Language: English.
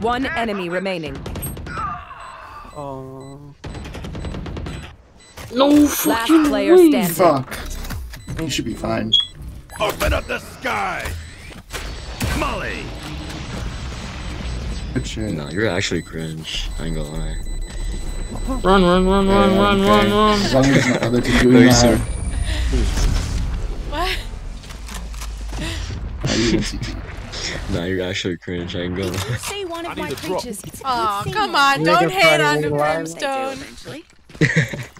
One enemy remaining. Oh. No Last player way. standing. Fuck. You should be fine. Open up the sky! Molly! Good shit. No, you're actually cringe. I ain't gonna lie. Run, run, run, run, Yeah, run, okay. run, run. As long as there's other team doing Very that. What? Are you in CT? Nah, you're actually cringe. I ain't gonna. Say one of my creatures. Oh, come on. Don't hate on the Nigga brimstone. eventually.